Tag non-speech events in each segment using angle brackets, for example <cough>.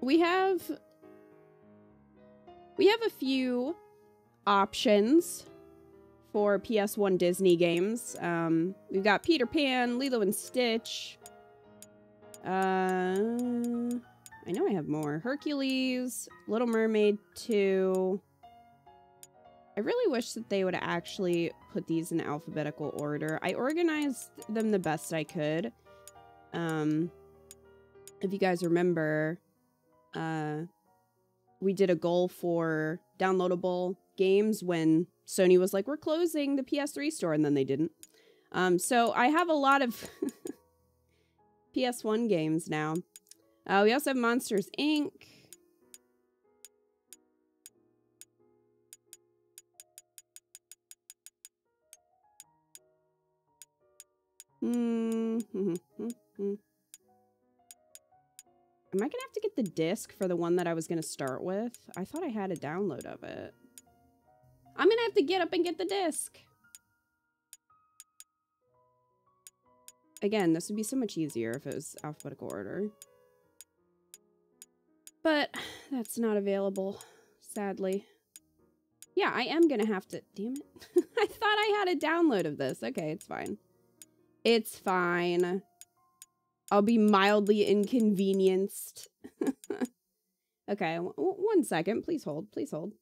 we have we have a few options for PS1 Disney games. Um, we've got Peter Pan, Lilo and Stitch. Uh, I know I have more. Hercules, Little Mermaid 2. I really wish that they would actually put these in alphabetical order. I organized them the best I could. Um, if you guys remember, uh, we did a goal for downloadable games when Sony was like, we're closing the PS3 store, and then they didn't. Um, so I have a lot of <laughs> PS1 games now. Uh, we also have Monsters, Inc. Hmm. Am I gonna have to get the disc for the one that I was gonna start with? I thought I had a download of it. I'm gonna have to get up and get the disc. Again, this would be so much easier if it was alphabetical order. But <sighs> that's not available, sadly. Yeah, I am gonna have to... Damn it. <laughs> I thought I had a download of this. Okay, it's fine. It's fine. I'll be mildly inconvenienced. <laughs> okay, one second. Please hold. Please hold.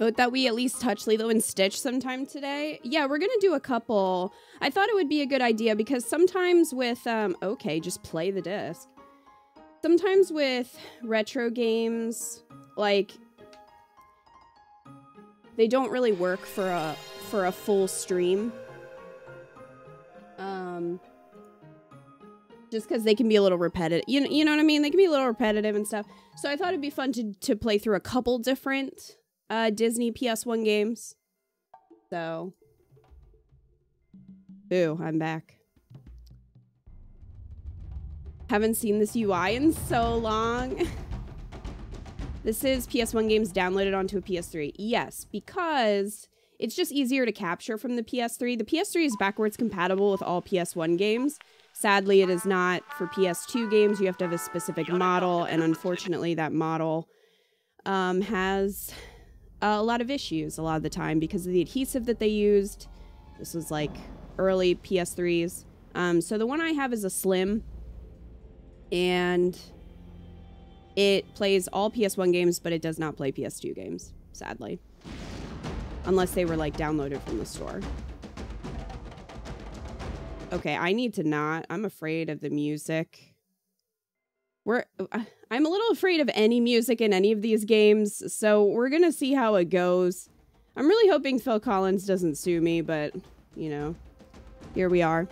Vote that we at least touch Lilo and Stitch sometime today. Yeah, we're gonna do a couple. I thought it would be a good idea because sometimes with, um, okay, just play the disc. Sometimes with retro games, like, they don't really work for a, for a full stream. Um, just because they can be a little repetitive. You, you know what I mean? They can be a little repetitive and stuff. So I thought it'd be fun to, to play through a couple different uh, Disney PS1 games. So, boo, I'm back. Haven't seen this UI in so long. <laughs> this is PS1 games downloaded onto a PS3. Yes, because it's just easier to capture from the PS3. The PS3 is backwards compatible with all PS1 games. Sadly, it is not for PS2 games. You have to have a specific model, and unfortunately, that model um, has uh, a lot of issues a lot of the time because of the adhesive that they used. This was like early PS3s. Um, so the one I have is a Slim, and it plays all PS1 games, but it does not play PS2 games, sadly. Unless they were like downloaded from the store. Okay, I need to not. I'm afraid of the music. We're uh, I'm a little afraid of any music in any of these games, so we're gonna see how it goes. I'm really hoping Phil Collins doesn't sue me, but, you know, here we are.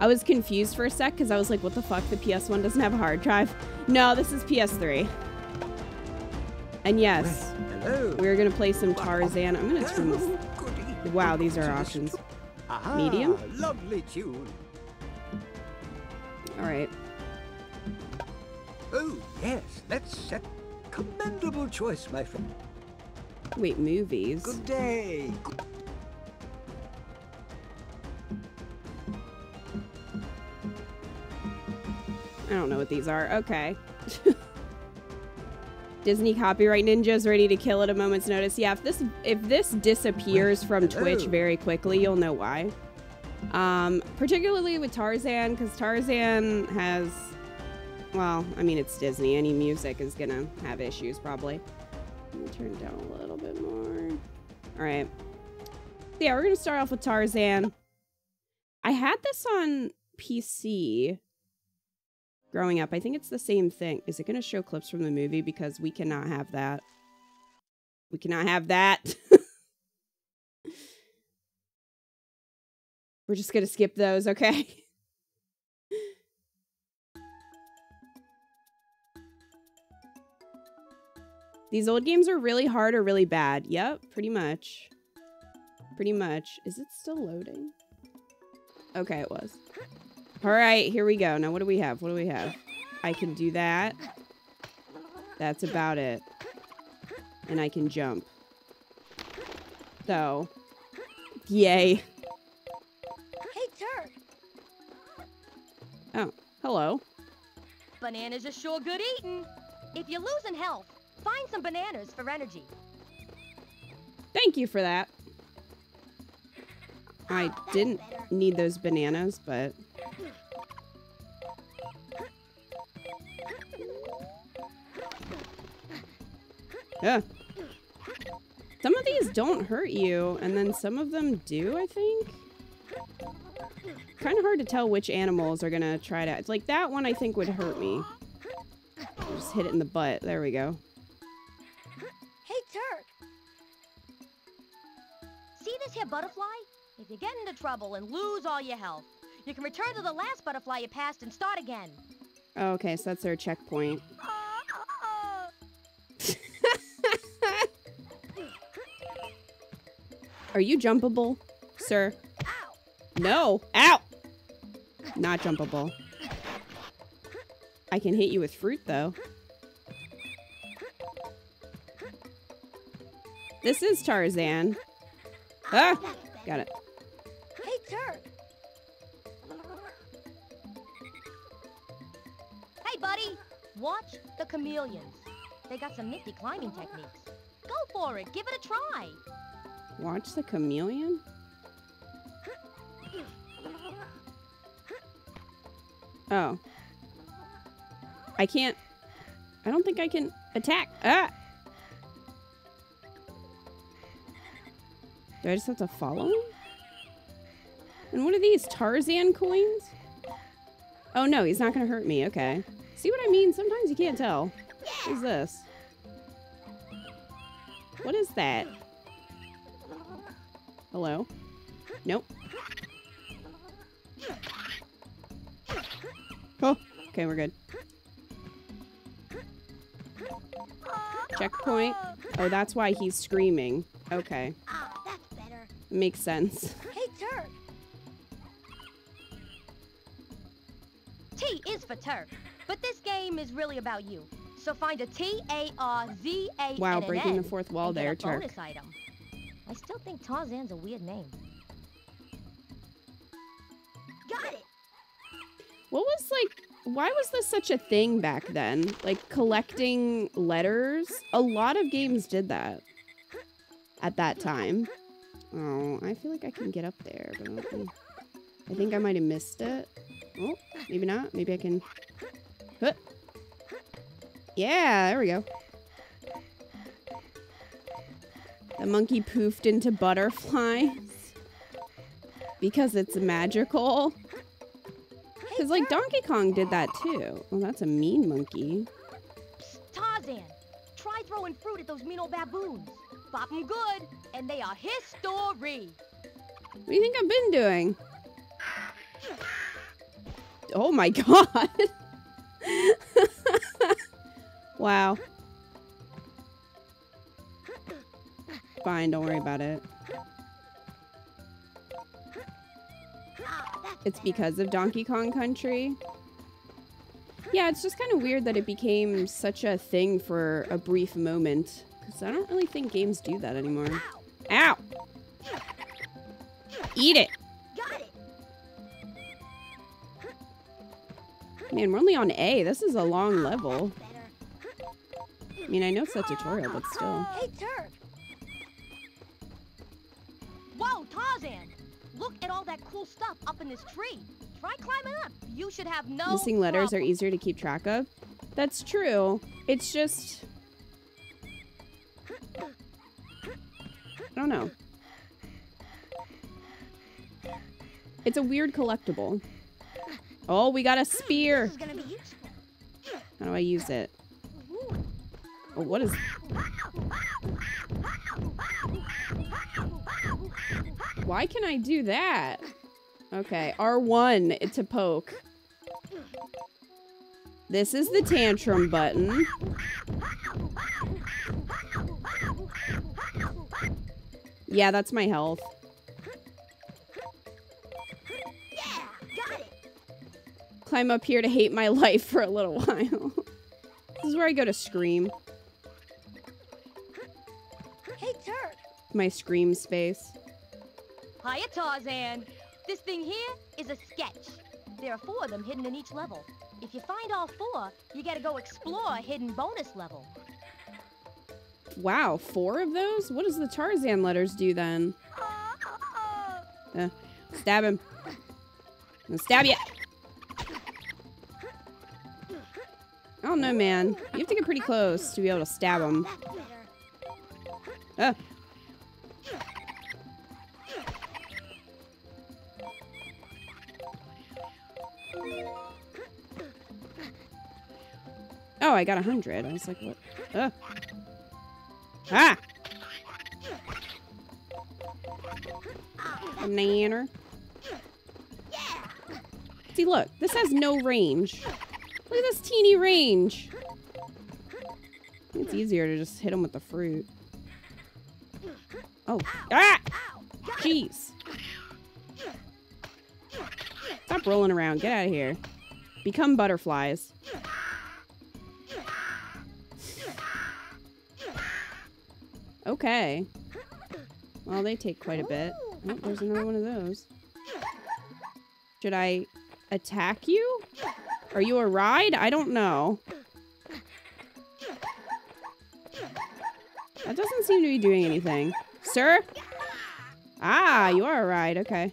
I was confused for a sec because I was like, what the fuck? The PS1 doesn't have a hard drive. No, this is PS3. And yes, we're going to play some Tarzan. I'm going to turn this. Wow, these are options. Medium? Lovely tune. All right. Oh, yes, that's a commendable choice, my friend. Wait, movies? Good day. I don't know what these are. Okay. <laughs> Disney copyright ninjas ready to kill at a moment's notice. Yeah, if this if this disappears from Twitch very quickly, you'll know why. Um, particularly with Tarzan, because Tarzan has well, I mean, it's Disney. Any music is gonna have issues, probably. Let me turn it down a little bit more. All right. yeah, we're gonna start off with Tarzan. I had this on PC growing up. I think it's the same thing. Is it gonna show clips from the movie? Because we cannot have that. We cannot have that. <laughs> we're just gonna skip those, okay? <laughs> These old games are really hard or really bad. Yep, pretty much. Pretty much. Is it still loading? Okay, it was. All right, here we go. Now, what do we have? What do we have? I can do that. That's about it. And I can jump. So, yay. Hey, Turk. Oh, hello. Bananas are sure good eating. If you're losing health, find some bananas for energy. Thank you for that. I oh, didn't need those bananas, but... Yeah. Some of these don't hurt you, and then some of them do, I think? Kind of hard to tell which animals are gonna try to... It's like that one I think would hurt me. Just hit it in the butt. There we go. This here butterfly? If you get into trouble and lose all your health, you can return to the last butterfly you passed and start again. Okay, so that's their checkpoint. <laughs> Are you jumpable, sir? No. Ow! Not jumpable. I can hit you with fruit, though. This is Tarzan. Ah! Got it. Hey, Turk. Hey, buddy. Watch the chameleons. They got some nifty climbing techniques. Go for it. Give it a try. Watch the chameleon? Oh. I can't... I don't think I can attack. Ah! Do I just have to follow him? And what are these? Tarzan coins? Oh no, he's not gonna hurt me. Okay. See what I mean? Sometimes you can't tell. What is this? What is that? Hello? Nope. Oh, okay, we're good. Checkpoint. Oh, that's why he's screaming. Okay. Makes sense. Hey, Turk. T is for Turk, but this game is really about you. So find a T A R Z A N Wow, breaking the fourth wall there, Turk. bonus item. I still think Tarzan's a weird name. Got it. What was like, why was this such a thing back then? Like collecting letters? A lot of games did that at that time. Oh, I feel like I can get up there, but I think, I think I might have missed it. Oh, maybe not. Maybe I can. Huh. Yeah, there we go. The monkey poofed into butterflies because it's magical. Because, like, Donkey Kong did that too. Well, that's a mean monkey. Psst, Tarzan, try throwing fruit at those mean old baboons. Bop 'em good, and they are history. What do you think I've been doing? Oh my <laughs> god. wow. Fine, don't worry about it. It's because of Donkey Kong Country. Yeah, it's just kind of weird that it became such a thing for a brief moment. Because I don't really think games do that anymore. Ow! Eat it! Got it. Man, we're only on A. This is a long level. I mean, I know it's a tutorial, but still. Hey, Turk. Whoa, Tarzan! Look at all that cool stuff up in this tree. Try climbing up. You should have no Missing letters are easier to keep track of. That's true. It's just... Oh, I don't know. It's a weird collectible. Oh, we got a spear. How do I use it? Oh, what is... Why can I do that? Okay, R1 to poke. This is the tantrum button. Yeah, that's my health. Climb up here to hate my <laughs> life for a little while. this is where I go to scream. Hey, Turk. My scream space. Hiya, Tarzan. This thing here is a sketch. There are four of them hidden in each level. If you find all four, you gotta go explore a hidden bonus level. Wow, four of those? What does the Tarzan letters do then? Uh, stab him. I'm gonna stab you. Oh no, man. You have to get pretty close to be able to stab him. Ah. Oh, I got a hundred. I was like, what? Ah. Ah! Banana. See, look. This has no range. Look at this teeny range. It's easier to just hit him with the fruit. Oh. Ah! Jeez. Stop rolling around. Get out of here. Become butterflies. Okay. Well, they take quite a bit. Oh, there's another one of those. Should I attack you? Are you a ride? I don't know. That doesn't seem to be doing anything. Sir? Ah, you are a ride. Okay.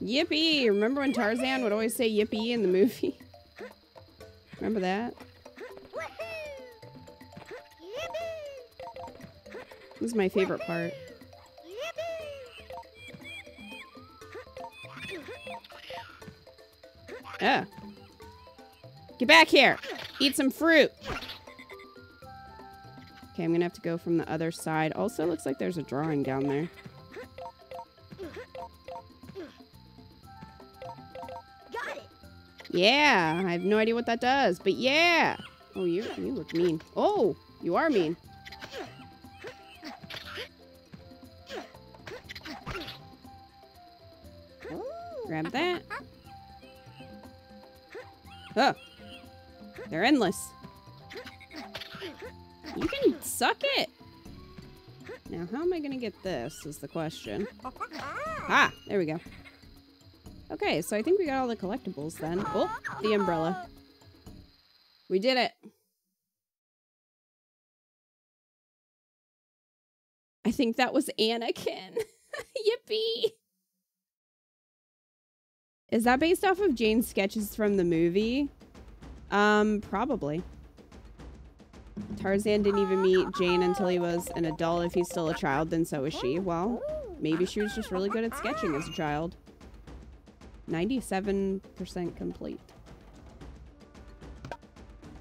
Yippee. Remember when Tarzan would always say yippee in the movie? Remember that? This is my favorite part. Ah. Get back here! Eat some fruit! Okay, I'm gonna have to go from the other side. Also, looks like there's a drawing down there. Yeah, I have no idea what that does, but yeah. Oh, you you look mean. Oh, you are mean. Grab that. Oh, they're endless. You can suck it. Now, how am I gonna get this? Is the question. Ah, there we go. Okay, so I think we got all the collectibles then. Oh, the umbrella. We did it. I think that was Anakin. <laughs> Yippee! Is that based off of Jane's sketches from the movie? Um, probably. Tarzan didn't even meet Jane until he was an adult. If he's still a child, then so is she. Well, maybe she was just really good at sketching as a child. 97% complete.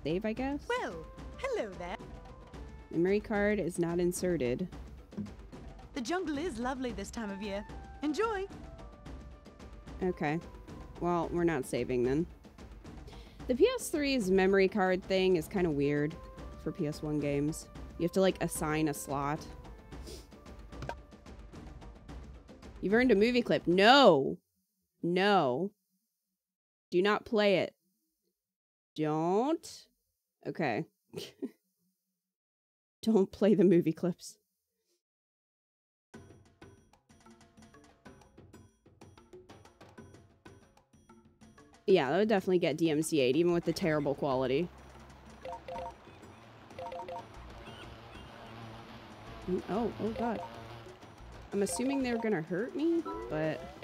Save, I guess? Well, hello there. Memory card is not inserted. The jungle is lovely this time of year. Enjoy. Okay. Well, we're not saving then. The PS3's memory card thing is kind of weird for PS1 games. You have to like assign a slot. You've earned a movie clip. No. No. Do not play it. Don't. Okay. <laughs> Don't play the movie clips. Yeah, that would definitely get DMCA'd, even with the terrible quality. Mm, Oh, oh god. I'm assuming they're gonna hurt me, but...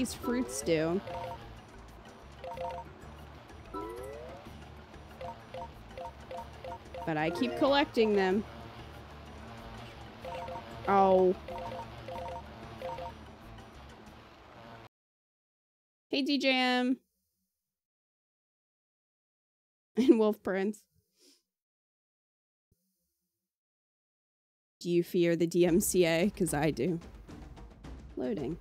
these fruits do. But I keep collecting them. Oh. Hey, DJM. <laughs> And Wolf Prince. Do you fear the DMCA? Because I do. Loading.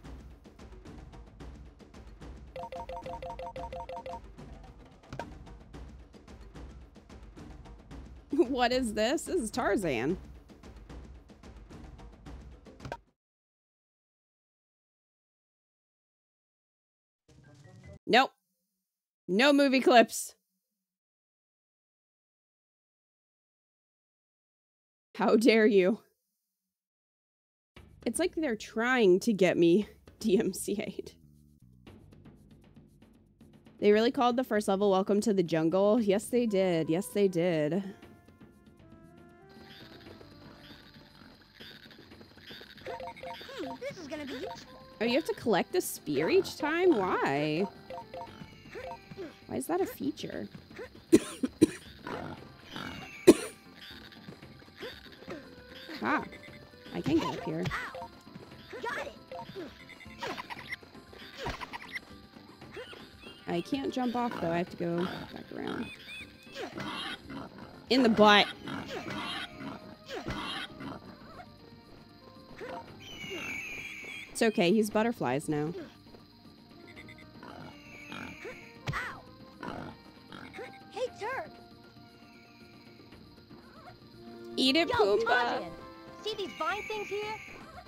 What is this? This is Tarzan. Nope. No movie clips. How dare you? It's like they're trying to get me <laughs> DMCA'd. They really called the first level Welcome to the Jungle? Yes, they did. Yes, they did. Gonna be useful. Oh, you have to collect the spear each time? Why? Why is that a feature? ah, I can get up here. I can't jump off though. I have to go back around. In the butt. It's okay. He's butterflies now. Hey, Turk. Eat it, Yo, Pumbaa. See these vine things here?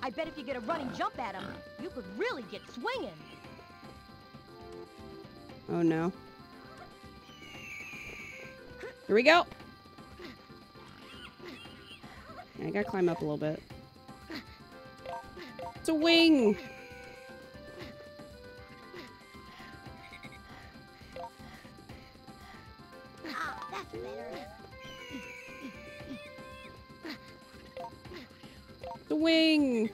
I bet if you get a running jump at them, you could really get swinging. Oh no. Here we go. I gotta climb up a little bit. It's a wing. A wing.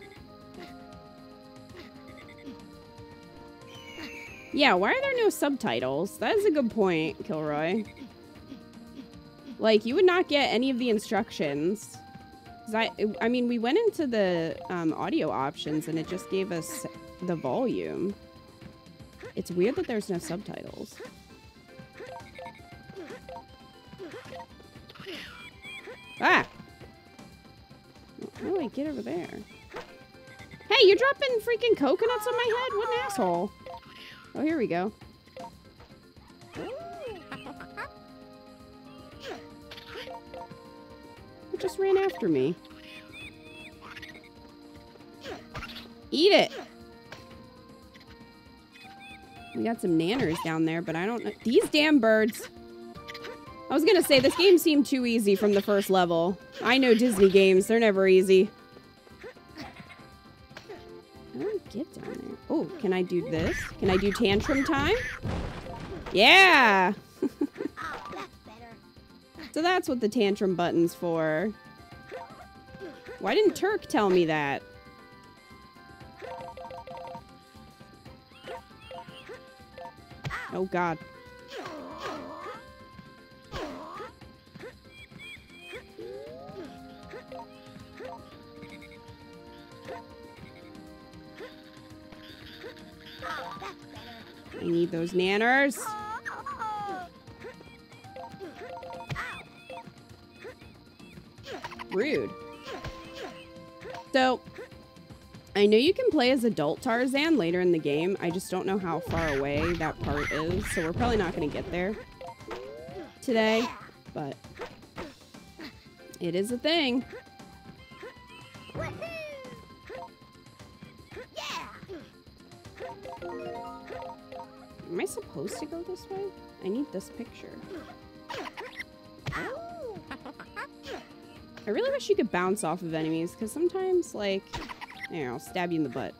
Yeah, why are there no subtitles? That is a good point, Kilroy. Like, you would not get any of the instructions. I mean, we went into the um, audio options and it just gave us the volume. It's weird that there's no subtitles. Ah! How do I get over there? Hey, you're dropping freaking coconuts on my head? What an asshole. Oh, here we go. After me. Eat it! We got some nanners down there, but I don't know. These damn birds. I was gonna say, this game seemed too easy from the first level. I know Disney games, they're never easy. I get down there? Oh, can I do this? Can I do tantrum time? Yeah! Ah. <laughs> So that's what the tantrum button's for. Why didn't Turk tell me that? Oh god. I need those nanners. Rude. So, I know you can play as adult Tarzan later in the game. I just don't know how far away that part is, so we're probably not going to get there today, but it is a thing. Am I supposed to go this way? I need this picture. I really wish you could bounce off of enemies, because sometimes, like, you know, I'll stab you in the butt.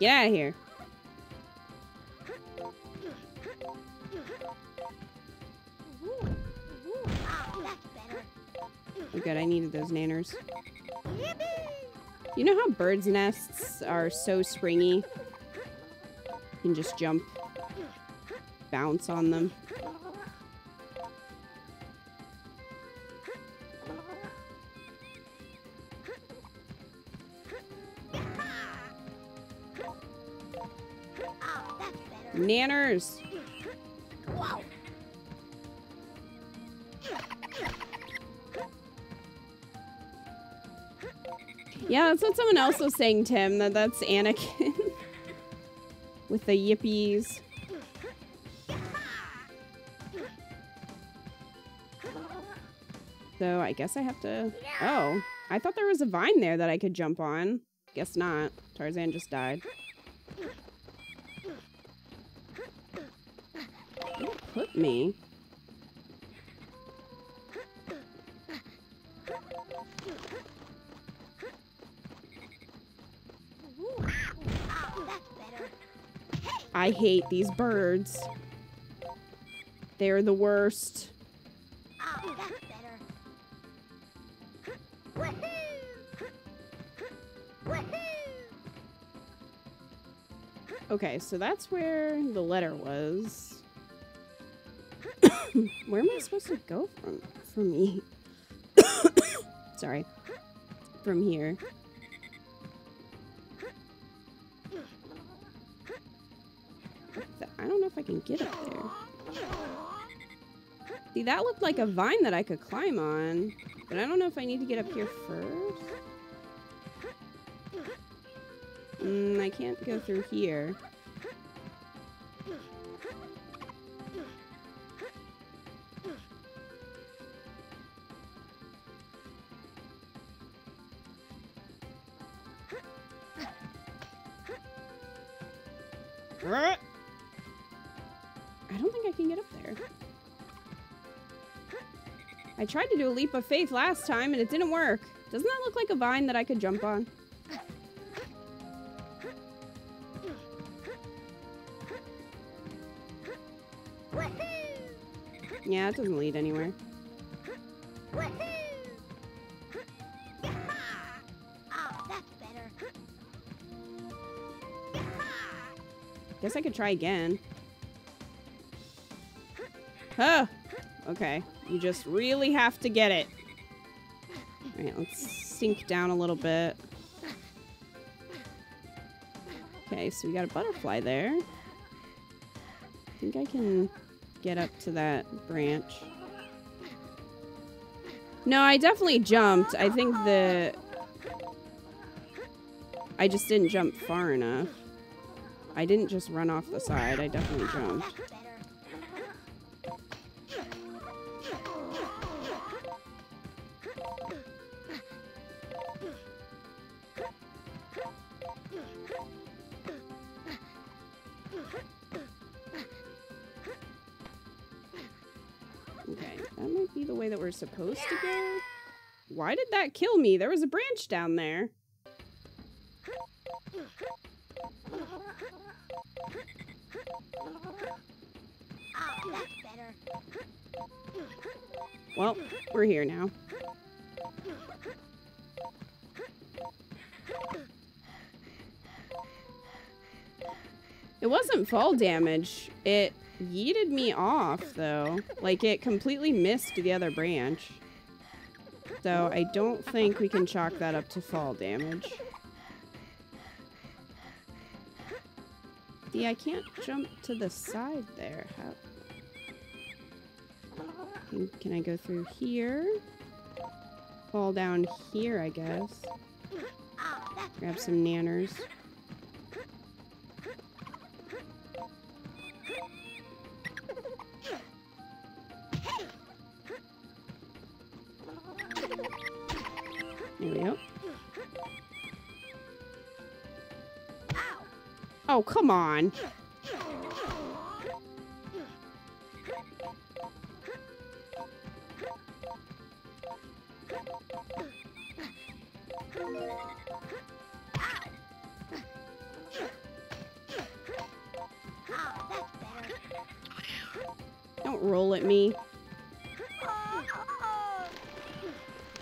Get out of here. Oh, good, I needed those nanners. You know how birds' nests are so springy? You can just jump, bounce on them. Nanners. Yeah, that's what someone else was saying, Tim, that that's Anakin. The yippies. So I guess I have to... Oh, I thought there was a vine there that I could jump on. Guess not. Tarzan just died. Where put me? I hate these birds. They're the worst. Okay, so that's where the letter was. <coughs> where am I supposed to go from? From me? <coughs> Sorry. From here. Can get up there. See, that looked like a vine that I could climb on. But I don't know if I need to get up here first. Mm, I can't go through here. Think I can get up there. I tried to do a leap of faith last time and it didn't work. Doesn't that look like a vine that I could jump on? Yeah, it doesn't lead anywhere. Guess I could try again. Huh. Okay. You just really have to get it. Alright, let's sink down a little bit. Okay, so we got a butterfly there. I think I can get up to that branch. No, I definitely jumped. I think the... I just didn't jump far enough. I didn't just run off the side. I definitely jumped. Supposed to go. Why did that kill me? There was a branch down there. Well, we're here now. It wasn't fall damage. It yeeted me off, though. Like, it completely missed the other branch. So, I don't think we can chalk that up to fall damage. See, I can't jump to the side there. How can, can I go through here? Fall down here, I guess. Grab some nanners. Come on. Don't roll at me.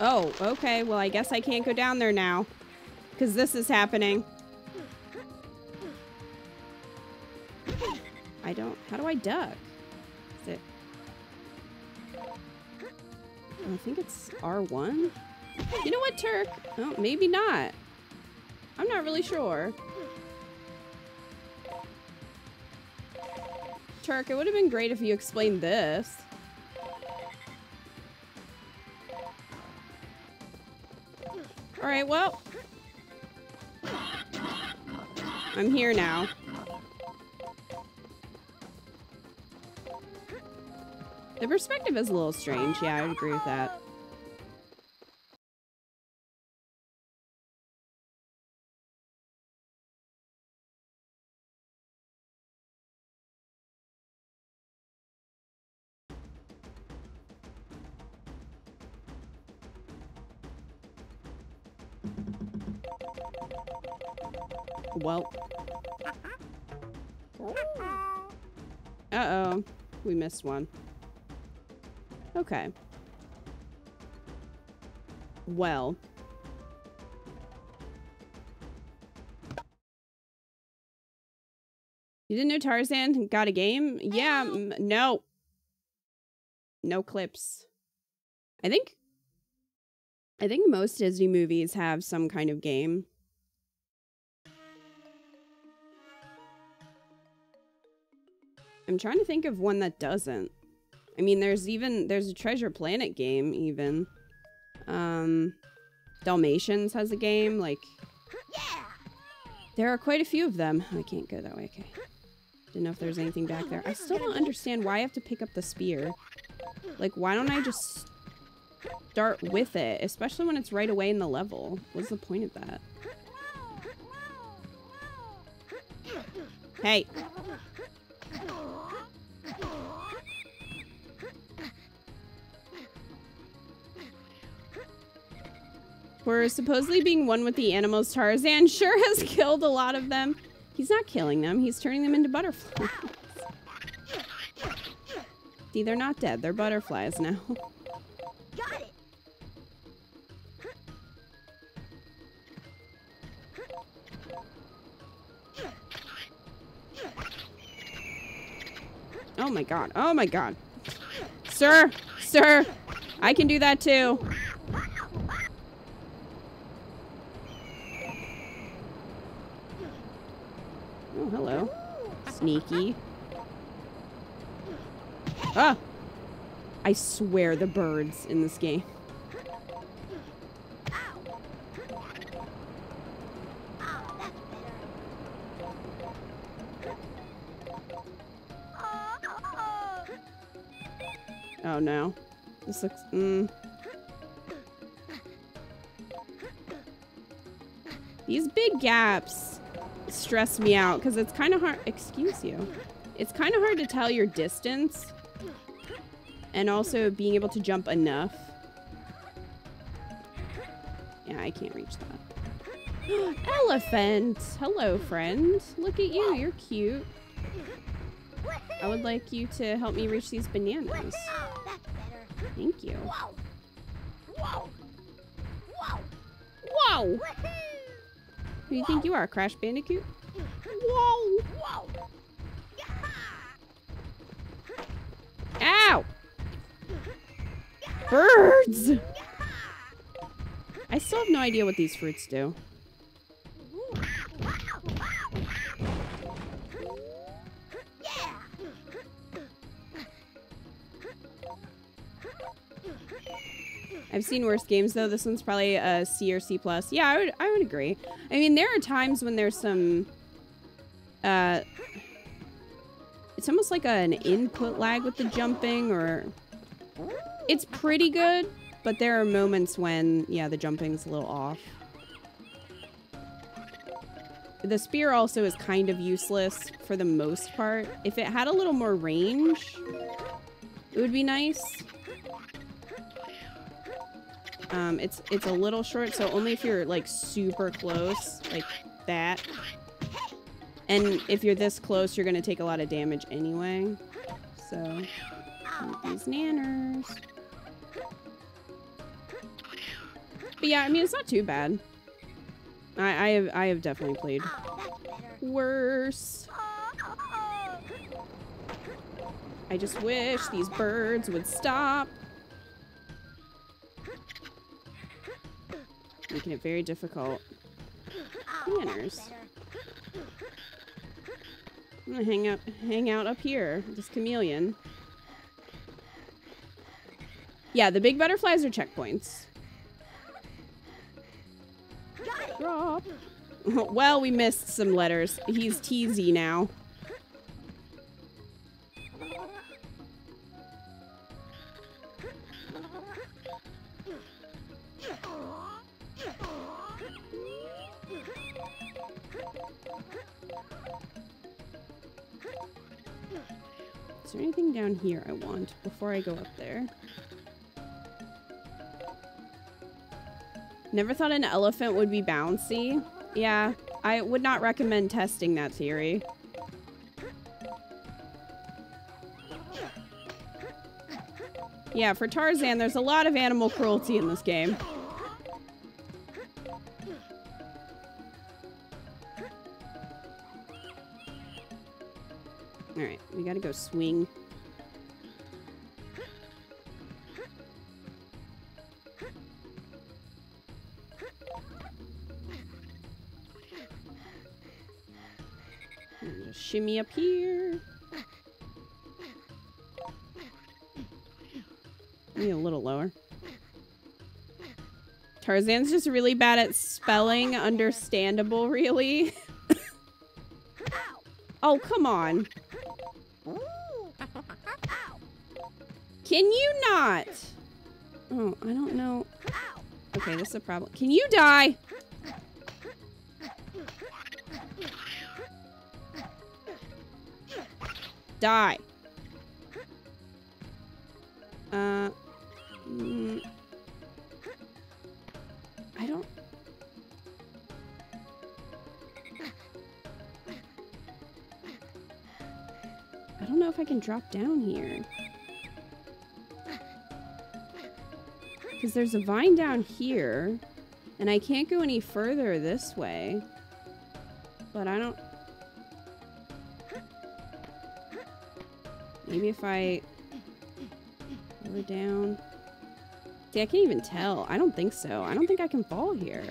Oh, okay. Well, I guess I can't go down there now. Because this is happening. Duck? Is it... Oh, I think it's R1? You know what, Turk? Oh, maybe not. I'm not really sure. Turk, it would have been great if you explained this. Alright, well. I'm here now. The perspective is a little strange. Yeah, I would agree with that. Well. Uh-oh. We missed one. Okay. Well. You didn't know Tarzan got a game? Yeah, no. No clips. I think I think most Disney movies have some kind of game. I'm trying to think of one that doesn't. I mean, there's even there's a Treasure Planet game even. Um Dalmatians has a game like Yeah! There are quite a few of them. I can't go that way. Okay. Didn't know if there's anything back there. I still don't understand why I have to pick up the spear. Like, why don't I just start with it? Especially when it's right away in the level. What's the point of that? Hey. We're supposedly being one with the animals. Tarzan sure has killed a lot of them. He's not killing them. He's turning them into butterflies. See, they're not dead. They're butterflies now. Got it. Oh my god. Oh my god. Sir! Sir! I can do that too. Oh, hello. Sneaky. Ah! I swear the birds in this game. Oh no. This looks. Mm. These big gaps stress me out because it's kind of hard. Excuse you. It's kind of hard to tell your distance and also being able to jump enough. Yeah, I can't reach that. <gasps> Elephant! Hello, friend. Look at you. You're cute. I would like you to help me reach these bananas. Thank you. Whoa. Whoa. Whoa. Whoa! Who do you think you are, Crash Bandicoot? Whoa! Whoa. Ow! Birds! I still have no idea what these fruits do. I've seen worse games though. This one's probably a C or C plus. Yeah, I would I would agree. I mean, there are times when there's some uh it's almost like an input lag with the jumping or it's pretty good, but there are moments when yeah, the jumping's a little off. The spear also is kind of useless for the most part. If it had a little more range, it would be nice. Um, it's it's a little short, so only if you're like super close, like that. And if you're this close, you're gonna take a lot of damage anyway. So these nanners. But yeah, I mean it's not too bad. I I have I have definitely played worse. I just wish these birds would stop. Making it very difficult. Manners. I'm gonna hang out hang out up here. This chameleon. Yeah, the big butterflies are checkpoints. Drop. <laughs> well, we missed some letters. He's teasy now. Want before I go up there? Never thought an elephant would be bouncy. Yeah, I would not recommend testing that theory. Yeah, for Tarzan, there's a lot of animal cruelty in this game. Alright, we gotta go swing. Shimmy up here. Maybe a little lower. Tarzan's just really bad at spelling understandable, really. <laughs> oh, come on. Can you not? Oh, I don't know. Okay, this is a problem. Can you die? Die. Uh. mm, I don't. I don't know if I can drop down here. Because there's a vine down here. And I can't go any further this way. But I don't... Maybe if I... Lower down... See, I can't even tell. I don't think so. I don't think I can fall here.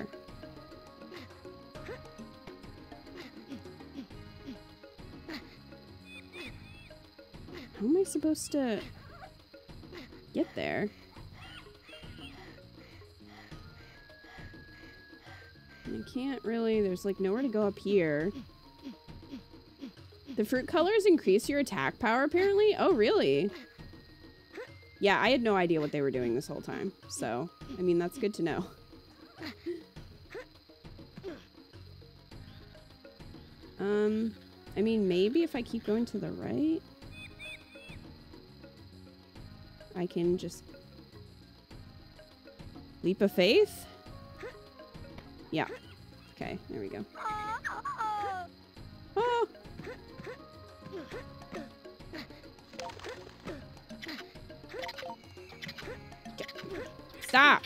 How am I supposed to get there? I can't really, there's like nowhere to go up here. The fruit colors increase your attack power apparently? Oh, really? Yeah, I had no idea what they were doing this whole time. So, I mean, that's good to know. Um, I mean, maybe if I keep going to the right, I can just leap of faith? Yeah. Okay, there we go. Stop!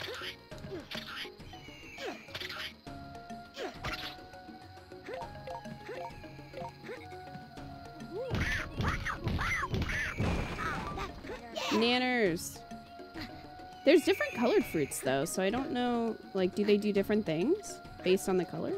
Nanners. There's different colored fruits though, so I don't know, like, do they do different things based on the color?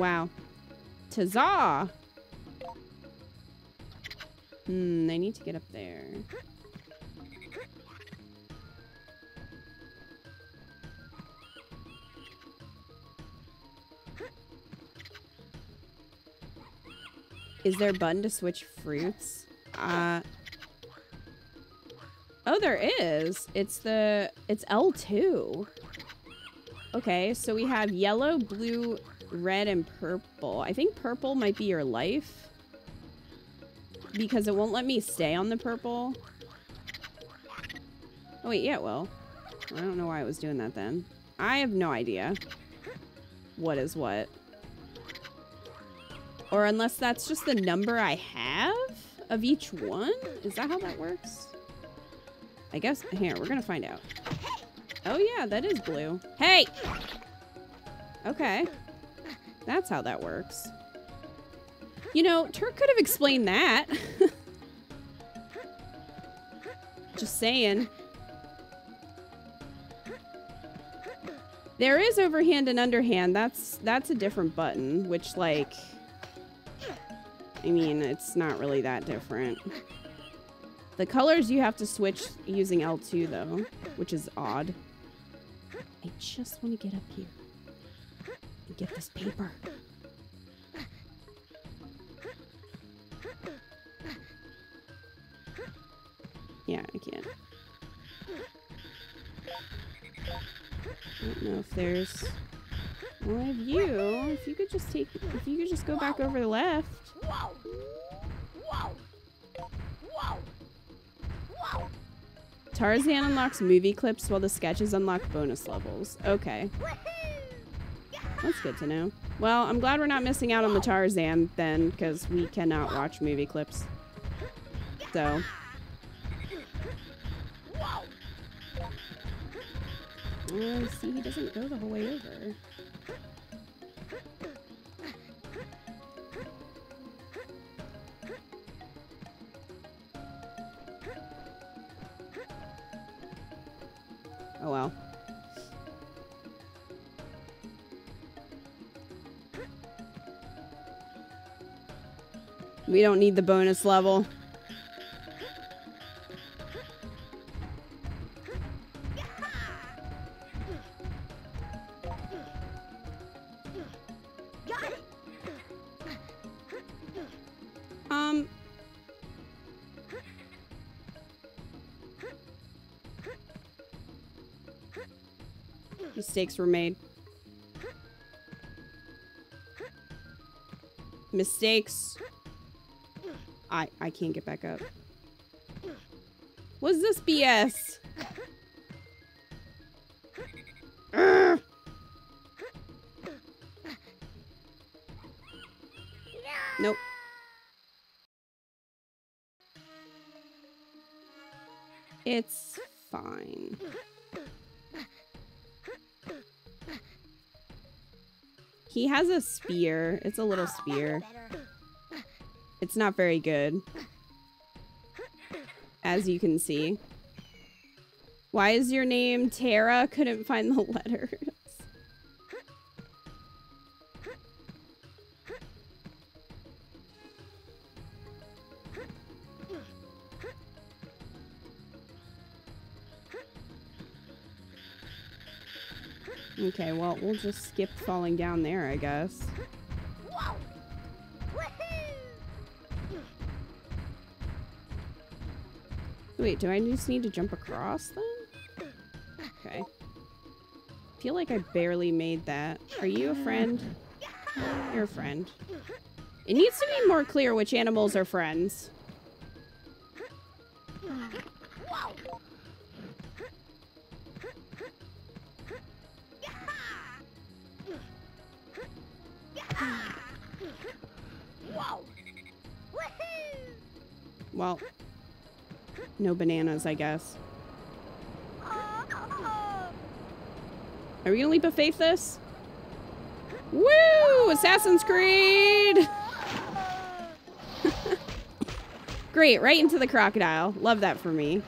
Wow. Tazah! Hmm, I need to get up there. Is there a button to switch fruits? Uh... Oh, there is. It's the... It's L2. Okay, so we have yellow, blue, red, and purple. I think purple might be your life. Because it won't let me stay on the purple. Oh, wait, yeah, well. I don't know why I was doing that then. I have no idea what is what. Or unless that's just the number I have of each one? Is that how that works? I guess, here, we're gonna find out. Oh yeah, that is blue. Hey! Okay. That's how that works. You know, Terk could have explained that. <laughs> Just saying. There is overhand and underhand. That's that's a different button, which like I mean, it's not really that different. The colors you have to switch using L2 though, which is odd. I just want to get up here get this paper. Yeah, I can't. I don't know if there's one of you. If you could just take, if you could just go back over the left. Tarzan unlocks movie clips while the sketches unlock bonus levels. Okay. That's good to know. Well, I'm glad we're not missing out on the Tarzan then, because we cannot watch movie clips. So. Uh, see, he doesn't go the whole way over. We don't need the bonus level. Um. Mistakes were made. Mistakes. I I can't get back up. What's this BS? Nope. It's fine. He has a spear. It's a little spear. It's not very good. As you can see. Why is your name Tara? Couldn't find the <laughs> letters. Okay, well, we'll just skip falling down there, I guess. Wait, do I just need to jump across then? Okay. feel like I barely made that. Are you a friend? You're a friend. It needs to be more clear which animals are friends. Well, no bananas, I guess. Are we gonna leap of faith this? Woo! Assassin's Creed! <laughs> Great, right into the crocodile. Love that for me.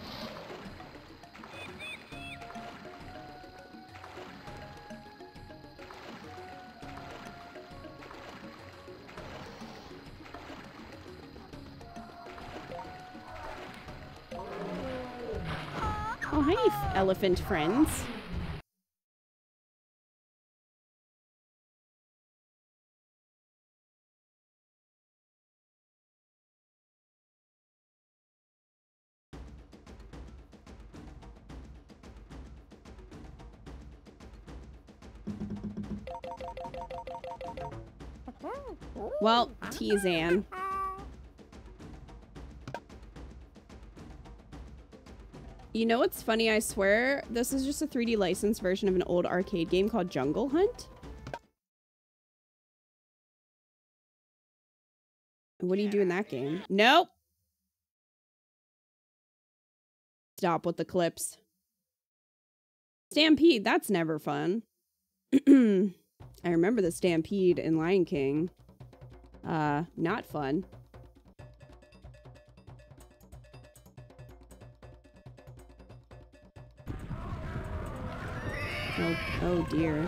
Elephant friends. Well, Tizan. You know what's funny? I swear this is just a 3D licensed version of an old arcade game called Jungle Hunt. What do you do in that game? Nope. stop with the clips. Stampede, that's never fun. <clears throat> I remember the Stampede in Lion King. Uh, not fun. Oh, oh dear.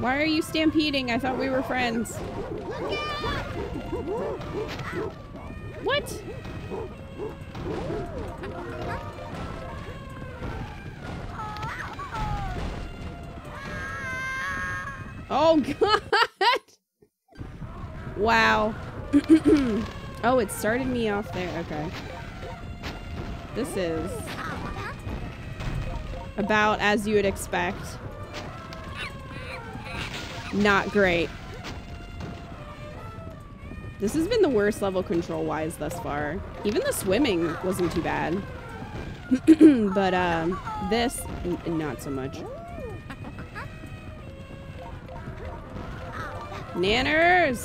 Why are you stampeding? I thought we were friends. What? Oh <laughs> god! Wow. <clears throat> oh, it started me off there. Okay. This is about as you would expect. Not great. This has been the worst level control-wise thus far. Even the swimming wasn't too bad. <clears throat> but um, this, not so much. Nanners!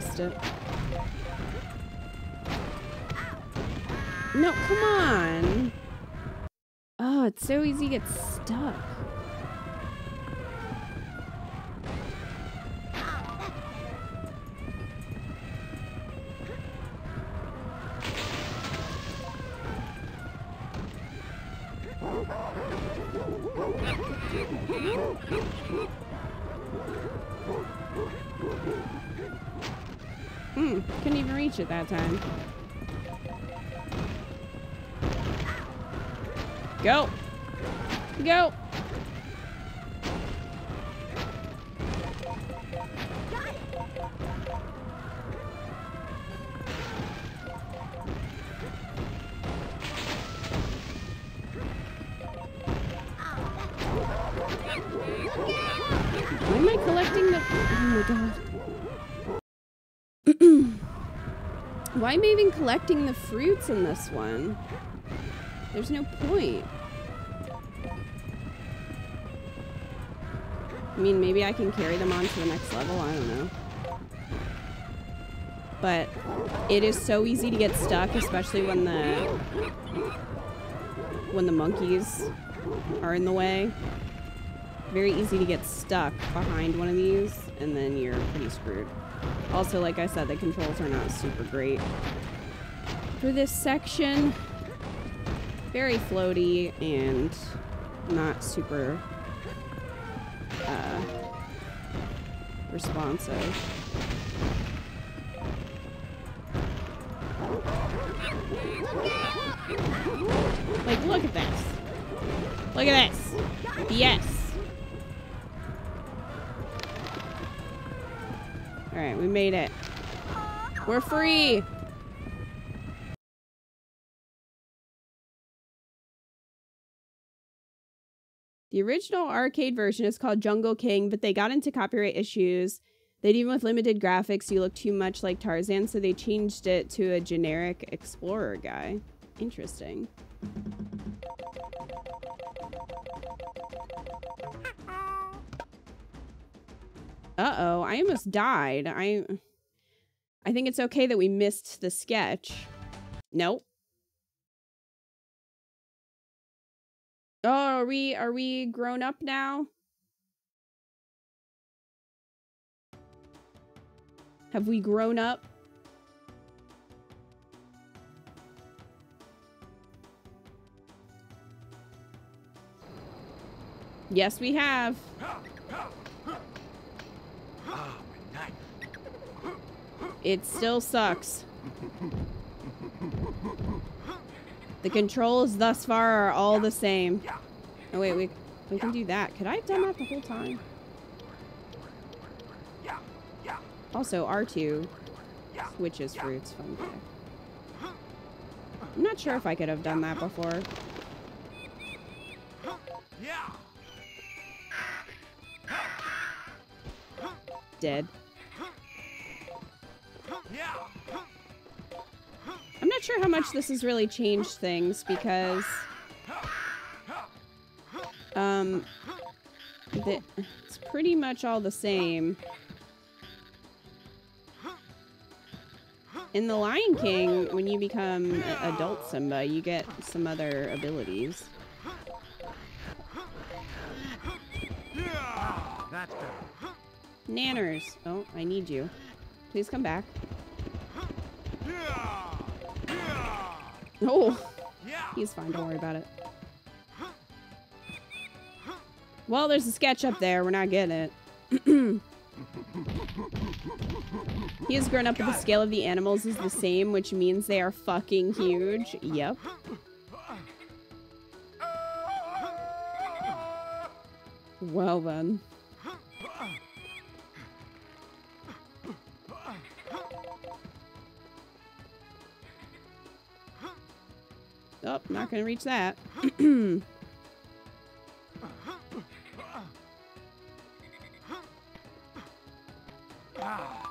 Missed it. No, come on. Oh, it's so easy to get stuck. Hmm, couldn't even reach it that time. Go. Go. Why am I even collecting the fruits in this one? There's no point. I mean, maybe I can carry them on to the next level. I don't know. But it is so easy to get stuck, especially when the when the monkeys are in the way. Very easy to get stuck behind one of these, and then you're pretty screwed. Also, like I said, the controls are not super great. For this section, very floaty and not super uh, responsive. Like, look at this. Look at this. We're free! The original arcade version is called Jungle King, but they got into copyright issues. That even with limited graphics, you look too much like Tarzan, so they changed it to a generic explorer guy. Interesting. Uh-oh, I almost died. I I think it's okay that we missed the sketch. Nope. Oh, are we are we grown up now? Have we grown up? Yes, we have. It still sucks. The controls thus far are all the same. Oh wait, we we can do that. Could I have done that the whole time? Also, R2 switches fruits. Fun fact. I'm not sure if I could have done that before. dead. I'm not sure how much this has really changed things because um the, it's pretty much all the same. In The Lion King, when you become adult Simba, you get some other abilities. Nanners. Oh, I need you. Please come back. Oh, he's fine. Don't worry about it. Well, there's a sketch up there. We're not getting it. <clears throat> he has grown up with the scale of the animals is the same, which means they are fucking huge. Yep. Well then. Not gonna reach that.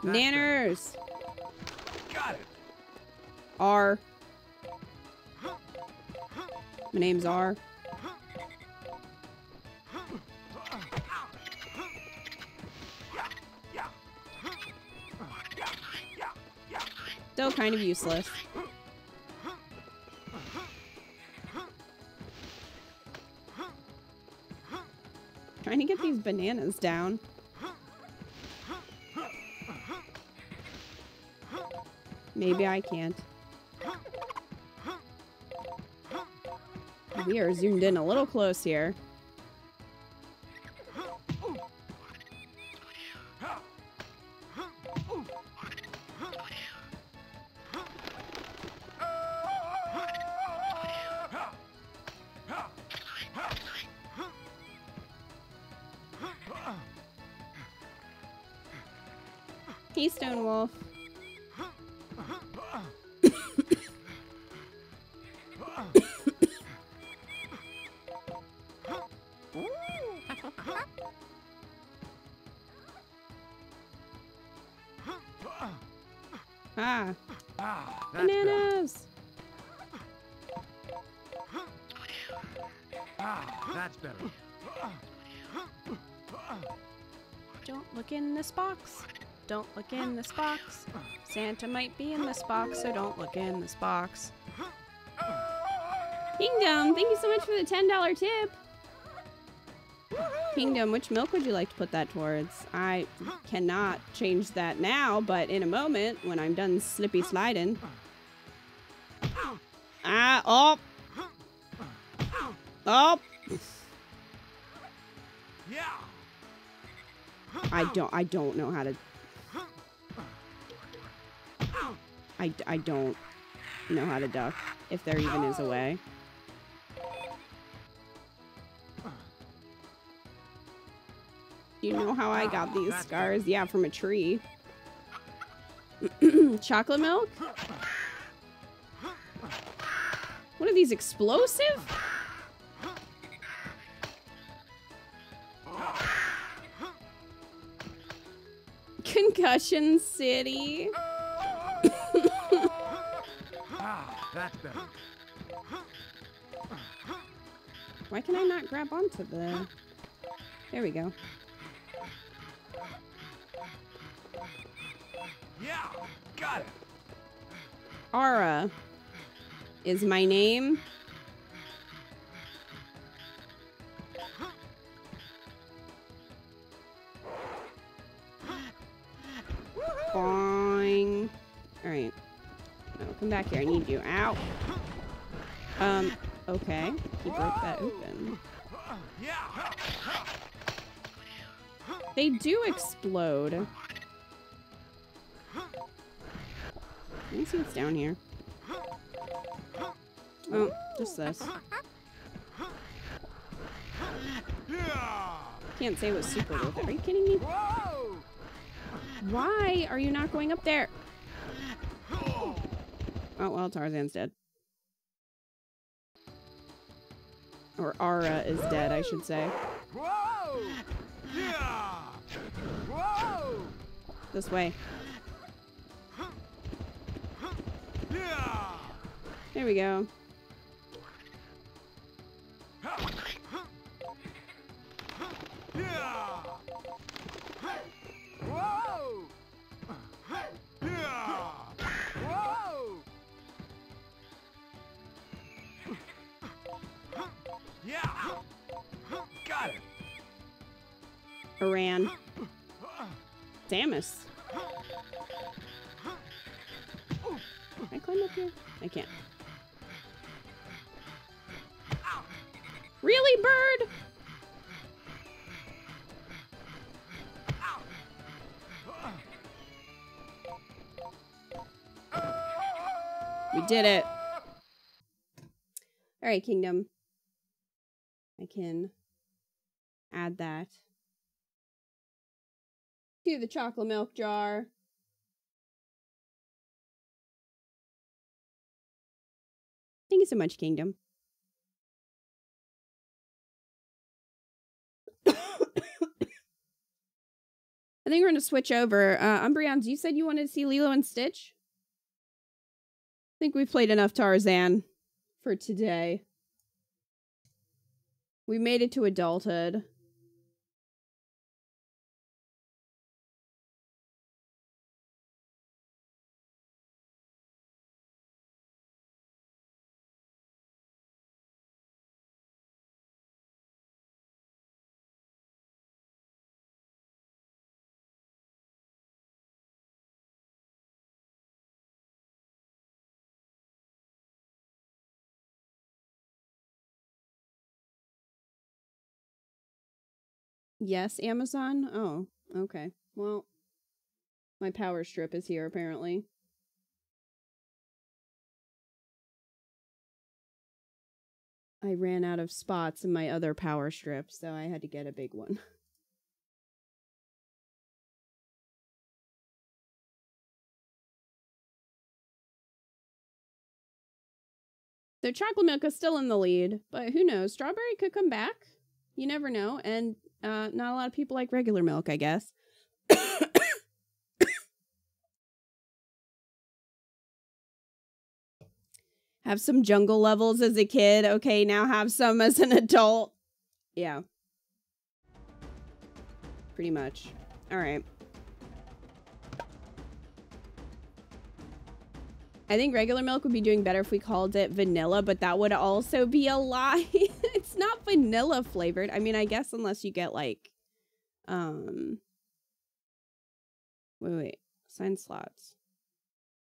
Nanners! Got it. R. My name's R. Still kind of useless. Bananas down. Maybe I can't. We are zoomed in a little close here. Hey, Stone Wolf. Ah, Ah, bananas! Ah, that's better. Don't look in this box. Don't look in this box. Santa might be in this box, so don't look in this box. Kingdom, thank you so much for the $10 tip. Kingdom, which milk would you like to put that towards? I cannot change that now, but in a moment, when I'm done slippy sliding. Ah, oh! Oh! Yeah. I don't, I don't know how to... I, I don't know how to duck, if there even is a way. You know how I got these scars? Yeah, from a tree. <clears throat> Chocolate milk? What are these, explosive? Concussion City. That's better. Why can I not grab onto the... There we go. Yeah. Got it. Ara is my name. Back here. I need you. Ow. Um, okay. He broke that open. They do explode. Let me see what's down here. Oh, just this. Can't say was super worth it. Are you kidding me? Why are you not going up there? Oh, well, Tarzan's dead. Or Ara is dead, I should say. This way. There we go. Yeah! Got it! Iran. Samus. Can I climb up here? I can't. Really, bird? We did it. All right, kingdom. Can add that to the chocolate milk jar. Thank you so much, Kingdom. <coughs> I think we're going to switch over. Uh, Umbreons, you said you wanted to see Lilo and Stitch? I think we've played enough Tarzan for today. We made it to adulthood. Yes, Amazon? Oh, okay. Well, my power strip is here apparently. I ran out of spots in my other power strip, so I had to get a big one. <laughs> So chocolate milk is still in the lead, but who knows? Strawberry could come back. You never know. And uh, not a lot of people like regular milk, I guess. <coughs> have some jungle levels as a kid. Okay, now have some as an adult. Yeah. Pretty much. All right. I think regular milk would be doing better if we called it vanilla, but that would also be a lie. <laughs> it's not vanilla flavored. I mean, I guess unless you get like um wait, wait, sign slots.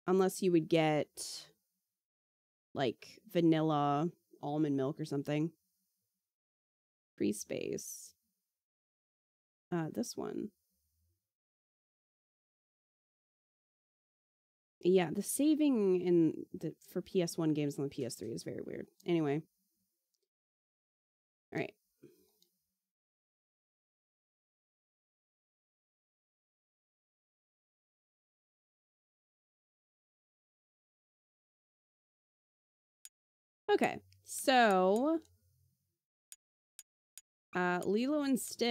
Unless you would get like vanilla almond milk or something. Free space. Uh this one. Yeah, the saving in the for PS1 games on the PS3 is very weird. Anyway. All right. Okay. So uh Lilo and Stitch